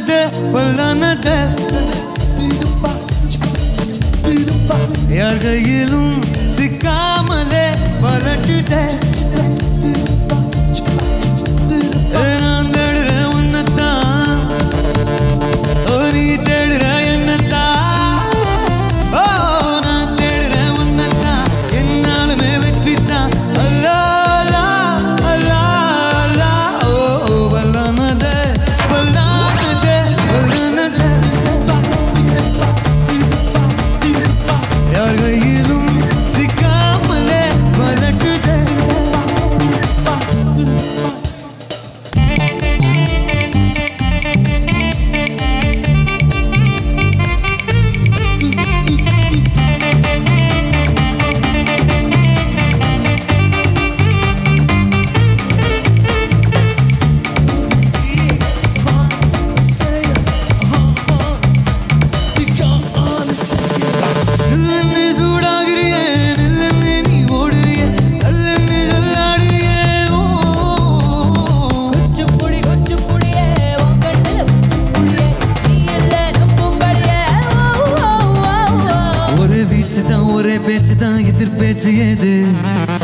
de, ballana de Yargayilum sikkamale பேச்சு தான் ஒரே பேச்சு தான் எதிர் பேச்சு ஏது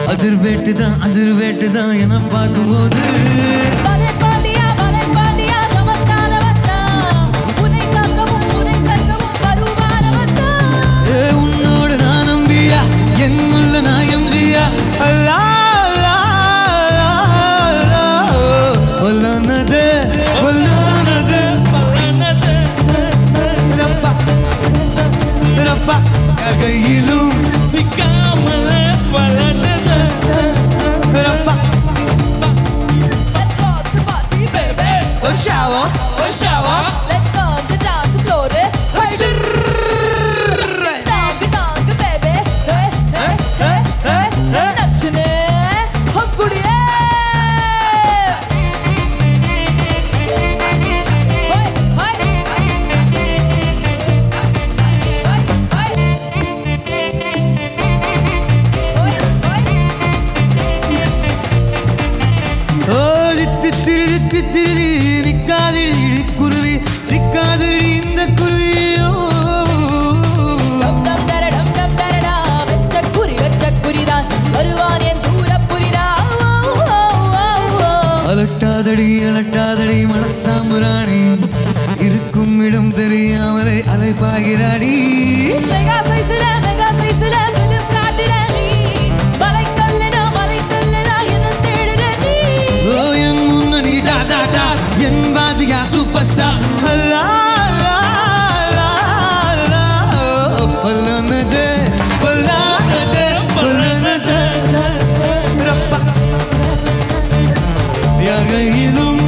அதிர் வேட்டு தான் அதிர் வேட்டு தான் என பார்க்கும் போது அலட்டாதடி அலட்டாதடி மனசாம்புராணி. இருக்கும் இடம் தெரியாமலே அலைப்பாகிறாடி என் வாதியா superstar. ya